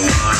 now.